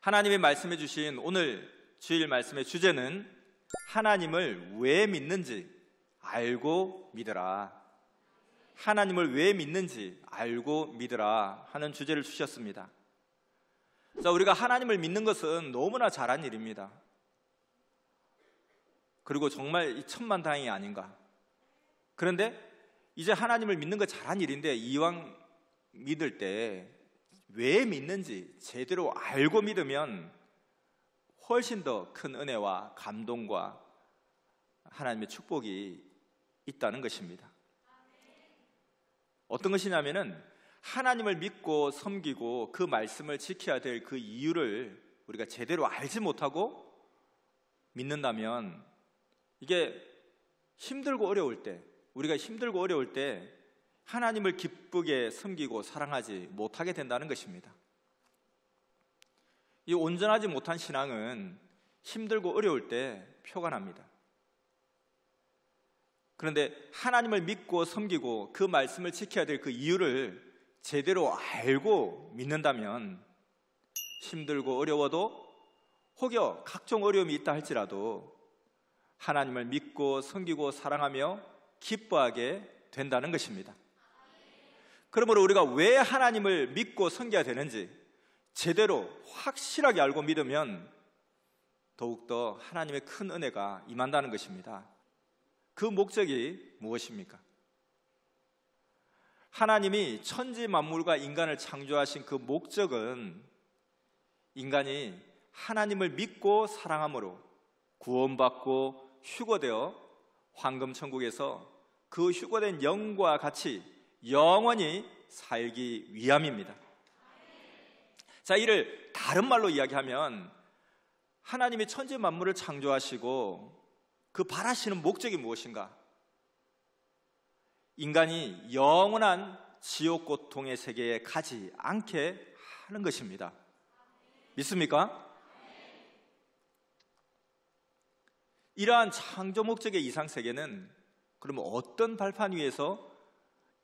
하나님이 말씀해 주신 오늘 주일 말씀의 주제는 하나님을 왜 믿는지 알고 믿어라. 하나님을 왜 믿는지 알고 믿어라 하는 주제를 주셨습니다. 자, 우리가 하나님을 믿는 것은 너무나 잘한 일입니다. 그리고 정말 천만 다행이 아닌가. 그런데 이제 하나님을 믿는 거 잘한 일인데 이왕 믿을 때 왜 믿는지 제대로 알고 믿으면 훨씬 더 큰 은혜와 감동과 하나님의 축복이 있다는 것입니다. 어떤 것이냐면은 하나님을 믿고 섬기고 그 말씀을 지켜야 될 그 이유를 우리가 제대로 알지 못하고 믿는다면 이게 힘들고 어려울 때, 우리가 힘들고 어려울 때 하나님을 기쁘게 섬기고 사랑하지 못하게 된다는 것입니다. 이 온전하지 못한 신앙은 힘들고 어려울 때 표가 납니다. 그런데 하나님을 믿고 섬기고 그 말씀을 지켜야 될 그 이유를 제대로 알고 믿는다면 힘들고 어려워도 혹여 각종 어려움이 있다 할지라도 하나님을 믿고 섬기고 사랑하며 기뻐하게 된다는 것입니다. 그러므로 우리가 왜 하나님을 믿고 섬겨야 되는지 제대로 확실하게 알고 믿으면 더욱더 하나님의 큰 은혜가 임한다는 것입니다. 그 목적이 무엇입니까? 하나님이 천지 만물과 인간을 창조하신 그 목적은 인간이 하나님을 믿고 사랑함으로 구원받고 휴거되어 황금 천국에서 그 휴거된 영과 같이 영원히 살기 위함입니다. 자, 이를 다른 말로 이야기하면 하나님이 천지 만물을 창조하시고 그 바라시는 목적이 무엇인가? 인간이 영원한 지옥 고통의 세계에 가지 않게 하는 것입니다. 믿습니까? 이러한 창조 목적의 이상 세계는 그러면 어떤 발판 위에서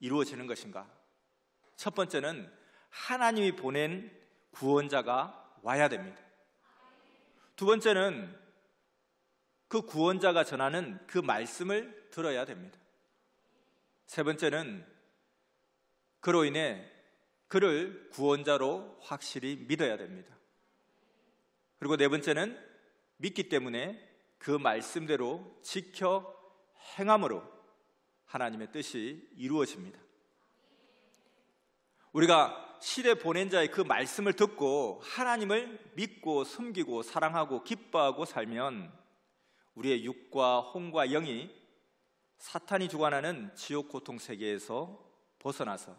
이루어지는 것인가? 첫 번째는 하나님이 보낸 구원자가 와야 됩니다. 두 번째는 그 구원자가 전하는 그 말씀을 들어야 됩니다. 세 번째는 그로 인해 그를 구원자로 확실히 믿어야 됩니다. 그리고 네 번째는 믿기 때문에 그 말씀대로 지켜 행함으로 하나님의 뜻이 이루어집니다. 우리가 시대 보낸 자의 그 말씀을 듣고 하나님을 믿고 섬기고 사랑하고 기뻐하고 살면 우리의 육과 혼과 영이 사탄이 주관하는 지옥 고통 세계에서 벗어나서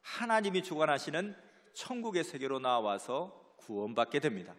하나님이 주관하시는 천국의 세계로 나와서 구원받게 됩니다.